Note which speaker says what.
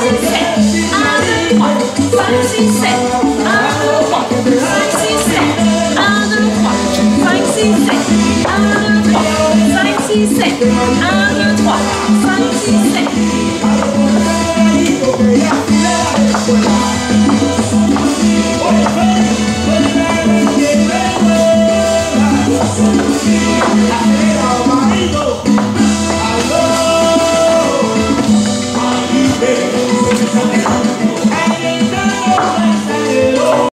Speaker 1: 1, 2, 3, 5, 6, 7 1, 2, 3, 5, 6, 7 1, 2, 3, 5, 6, 7 1,
Speaker 2: 2, 3, 5, 6, sono di